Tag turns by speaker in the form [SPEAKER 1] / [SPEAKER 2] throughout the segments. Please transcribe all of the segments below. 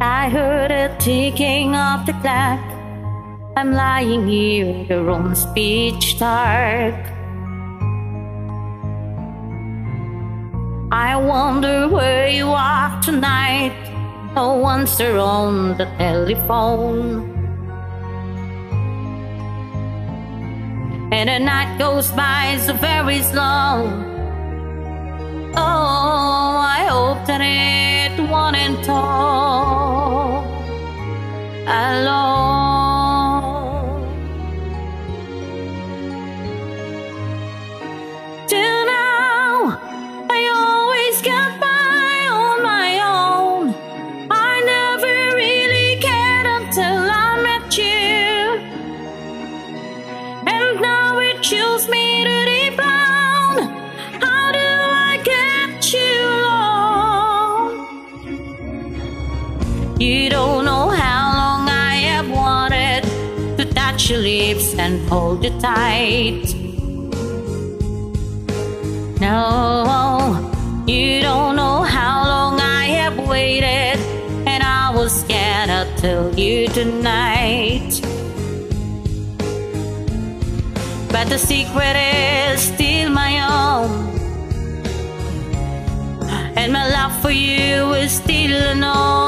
[SPEAKER 1] I heard a ticking of the clock. I'm lying here the room, speech dark. I wonder where you are tonight. No one's on the telephone. And the night goes by so very slow. Oh, You don't know how long I have wanted to touch your lips and hold you tight. No, you don't know how long I have waited, and I was scared I'll tell you tonight. But the secret is still my own, and my love for you is still unknown.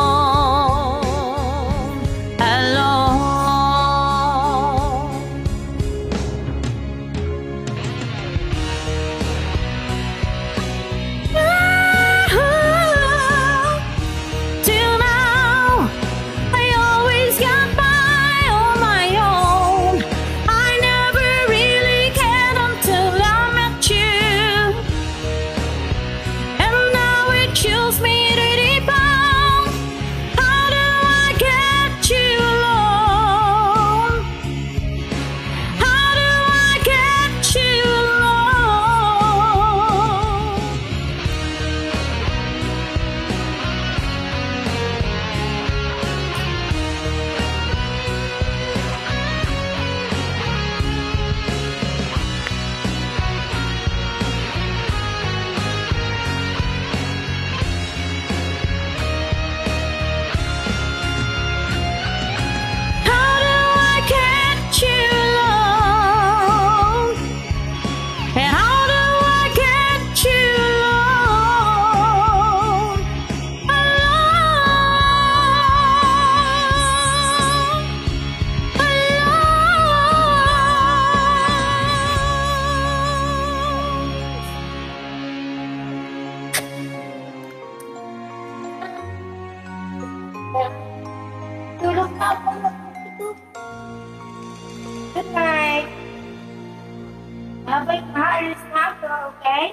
[SPEAKER 2] Babay na, alis na ako, okay?